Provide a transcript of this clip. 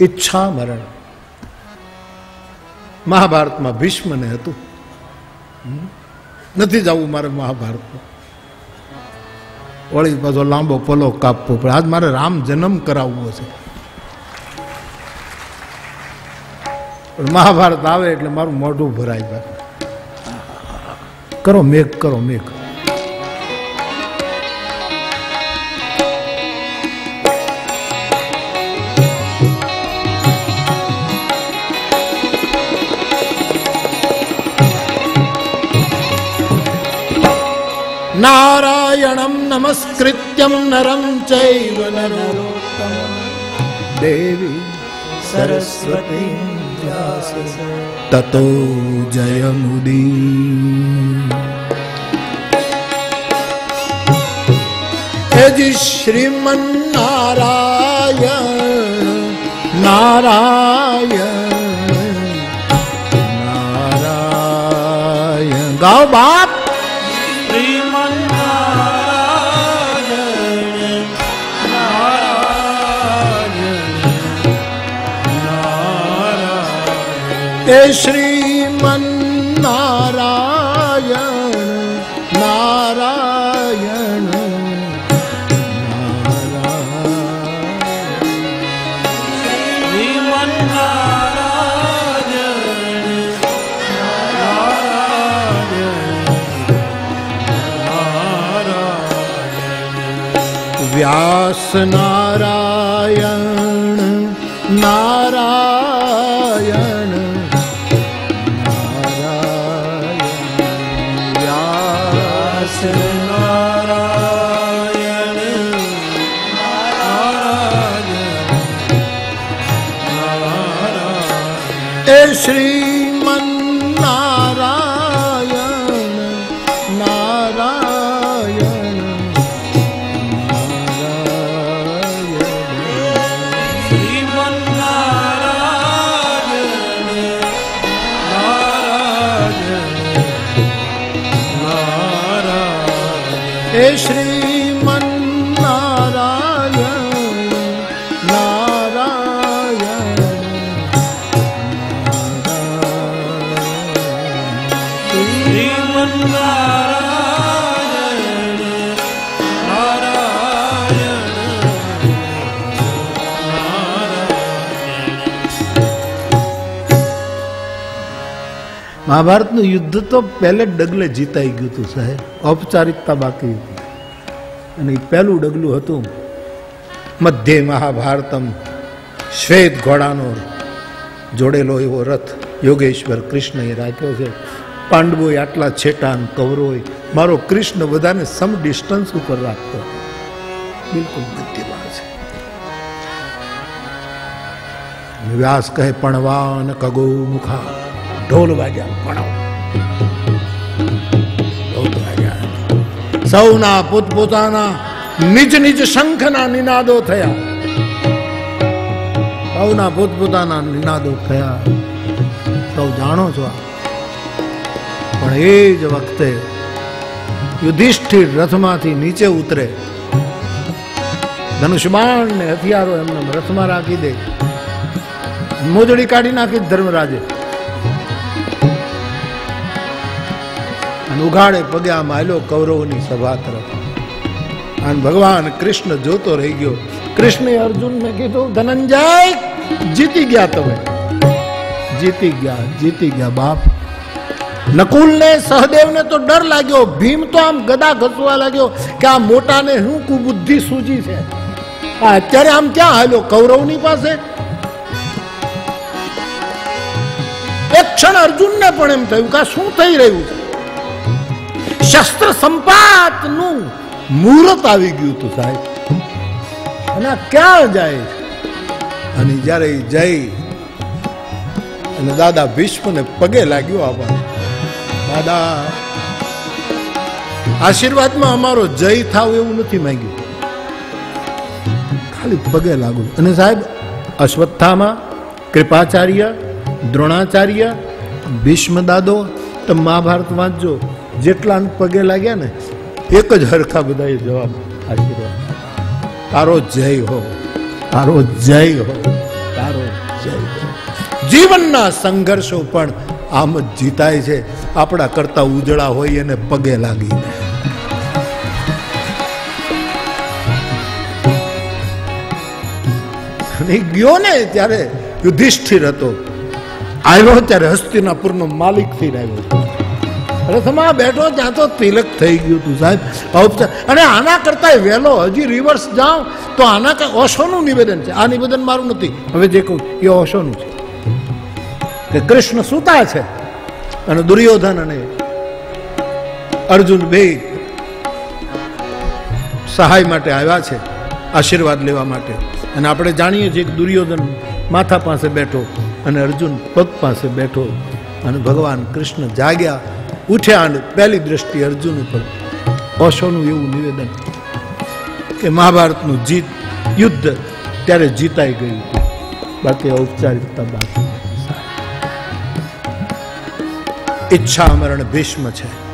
ઈચ્છા મરણ. મહાભારતમાં ભીષ્મને હતું. નથી જવું મારે મહાભારતમાં. વળી પાછો લાંબો પલો કાપવો પડે. આજ મારે રામ જન્મ કરાવવો છે. મહાભારત આવે એટલે મારું મોઢું ભરાય કરો, મેઘ કરો, મેઘ નારાયણમ નમસ્કૃત્યમ નરમ ચૈવ નરોત્તમં દેવી સરસ્વતી તતો જયમુદી હેજી શ્રીમન નારાયણ નારાયણ ગાઓ બાપ એ શ્રીમન નારાયણ નારાયણ. વ્યાસ નારાયણ નારાયણ એ શ્રીમન નારાયણ નારાયણ નારાયણ એ શ્રીમન મહાભારતનું યુદ્ધ તો પહેલે ડગલે જીતાઈ ગયું હતું, સાહેબ. ઔપચારિકતા બાકી હતી. અને પહેલું ડગલું હતું મધ્ય મહાભારતમ શ્વેત ઘોડાનો જોડેલો એવો રથ યોગેશ્વર કૃષ્ણએ રાખ્યો છે. પાંડવોએ આટલા છેટા અને મારો કૃષ્ણ બધાને સમ ડિસ્ટન્સ ઉપર રાખતો. બિલકુલ મધ્યમાં છે. વ્યાસ કહે, પણવાન કગો મુખા ઢોલ ઢોલ વાગ્યા. સૌના પોતપોતાના નિજ નિજ શંખના નિનાદો થયા. સૌના પોતપોતાના નિનાદો થયા. સૌ જાણો છો. પણ એ જ વખતે યુધિષ્ઠિર રથમાંથી નીચે ઉતરે. ધનુષ્યબાણ ને હથિયારો એમને રથમાં રાખી દે. મોજડી કાઢી નાખી ધર્મરાજે. અને ઉઘાડે પગે આમ આલ્યો કૌરવની સભા તરફ. અને ભગવાન કૃષ્ણ જોતો રહી ગયો. કૃષ્ણે અર્જુનને કીધું, ધનંજય, જીતી ગયા તમે. જીતી ગયા જીતી ગયા બાપ. નકુલને, સહદેવને તો ડર લાગ્યો, ભીમ તો આમ ગદા ઘસવા લાગ્યો કે આ મોટાને શું કુબુદ્ધિ સૂજી છે? આ અત્યારે આમ ક્યાં હાલ્યો કૌરવની પાસે? એક ક્ષણ અર્જુનને પણ એમ થયું કે શું થઈ રહ્યું છે? શસ્ત્ર સંપાતનું મુહૂર્ત આવી ગયું હતું સાહેબ. અને ક્યાં જાય? અને જ્યારે જઈ અને દાદા ભીષ્મને પગે લાગ્યો આવા દાદા, આશીર્વાદમાં અમારો જય થાવ એવું નથી માંગ્યું. ખાલી પગે લાગુ. અને સાહેબ, અશ્વત્થામાં, કૃપાચાર્ય, દ્રોણાચાર્ય, ભીષ્મ દાદો તો મહાભારત વાંચજો. જેટલા પગે લાગ્યા ને, એક જ હરખા બધાએ જવાબ આશીર્વાદ. તારો જય હો. તારો જય હો. તારો જીવનના સંઘર્ષો પણ આમ જ જીતાય છે. આપણા કરતા ઉજળા હોય એને પગે લાગીને. ગયો ને ત્યારે યુધિષ્ઠિર હતો. આવ્યો ત્યારે હસ્તિનાપુરનો માલિક થઈને આવ્યો. રથમાં બેઠો ત્યાં તો તિલક થઈ ગયું તું સાહેબ. ઔપચાર અને આના કરતા વહેલો, હજી રિવર્સ જાઉં તો આના કઈ ઓશોનું નિવેદન છે? આ નિવેદન મારું નથી. હવે જે કહું, એ ઓશોનું છે. કે કૃષ્ણ સૂતા છે અને દુર્યોધન અને અર્જુન બે સહાય માટે આવ્યા છે, આશીર્વાદ લેવા માટે. અને આપણે જાણીએ છીએ કે દુર્યોધન માથા પાસે બેઠો અને અર્જુન પગ પાસે બેઠો અને ભગવાન કૃષ્ણ જાગ્યા ઉઠ્યા પહેલી દ્રષ્ટિ અર્જુન ઉપર. ઓશોનું એવું નિવેદન કે મહાભારતનું જીત, યુદ્ધ ત્યારે જીતાઈ ગયું હતું. બાકી ઔપચારિકતા બાકી ઈચ્છા મરણ ભીષ્મ છે.